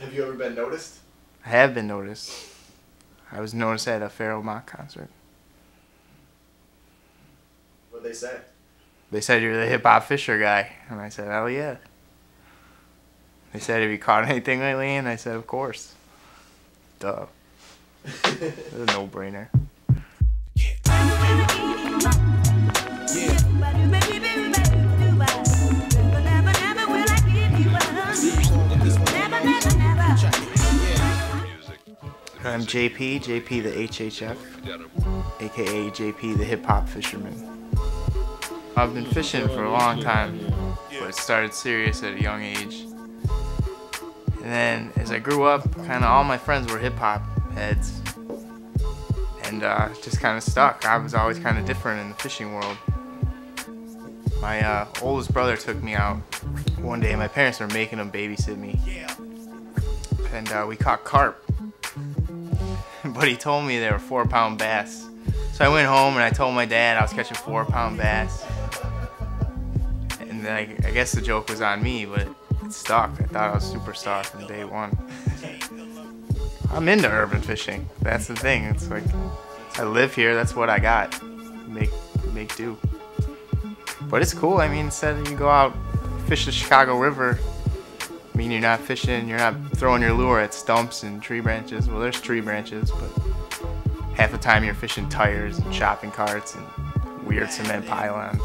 Have you ever been noticed? I have been noticed. I was noticed at a Pharoahe Monch concert. What they say? They said you're the hip hop Fisher guy, and I said, "Hell yeah." They said, "Have you caught anything lately?" And I said, "Of course." Duh. It's a no-brainer. I'm JP, JP the HHF, aka JP the Hip Hop Fisherman. I've been fishing for a long time, but started serious at a young age. And then as I grew up, kind of all my friends were hip hop heads, and uh, just kind of stuck. I was always kind of different in the fishing world. My uh, oldest brother took me out one day. My parents were making him babysit me, and uh, we caught carp. But he told me they were four pound bass. So I went home and I told my dad I was catching four pound bass. And then I, I guess the joke was on me, but it stuck. I thought I was super star from day one. I'm into urban fishing. That's the thing. It's like I live here. That's what I got. Make make do. But it's cool. I mean, instead you go out fish the Chicago River. I mean, you're not fishing. You're not throwing your lure at stumps and tree branches. Well, there's tree branches, but half the time you're fishing tires and shopping carts and weird cement pylons,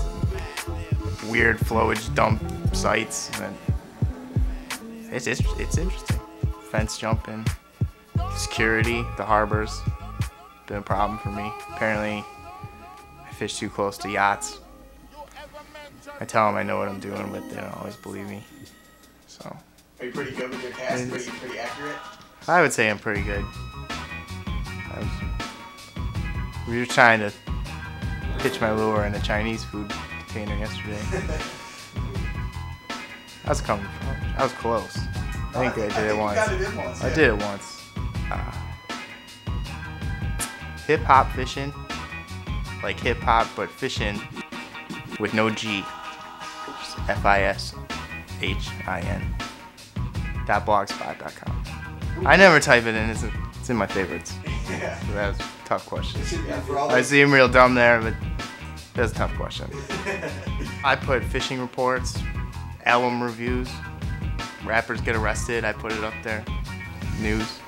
and weird flowage dump sites. And it's, it's it's interesting. Fence jumping, security, the harbors, been a problem for me. Apparently, I fish too close to yachts. I tell them I know what I'm doing, but they don't always believe me. So Are you pretty good with your cast? Pretty, pretty accurate? I would say I'm pretty good. I was, we were trying to pitch my lure in a Chinese food container yesterday. I was coming from. I was close. I think I did I it think you once. it once, I yeah. did it once. Uh, hip hop fishing, like hip hop, but fishing with no G. F I S H I N. Dot blogspot.com. I never type it in. It's, it's in my favorites. Yeah. So that was a tough question. I seem real dumb there, but that's a tough question. I put fishing reports, album reviews, rappers get arrested. I put it up there. News.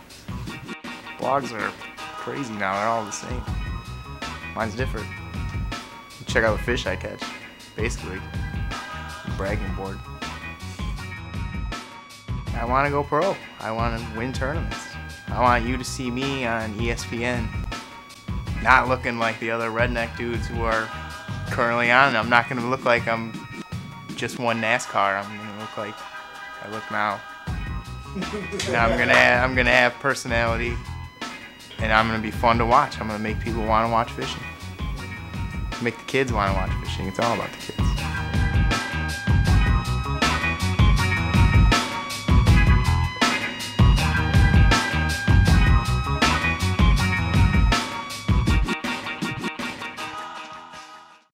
Blogs are crazy now. They're all the same. Mine's different. Check out the fish I catch. Basically, bragging board. I want to go pro. I want to win tournaments. I want you to see me on ESPN, not looking like the other redneck dudes who are currently on. I'm not going to look like I'm just one NASCAR. I'm going to look like I look now. and I'm gonna have, I'm gonna have personality, and I'm gonna be fun to watch. I'm gonna make people want to watch fishing. Make the kids want to watch fishing. It's all about the kids.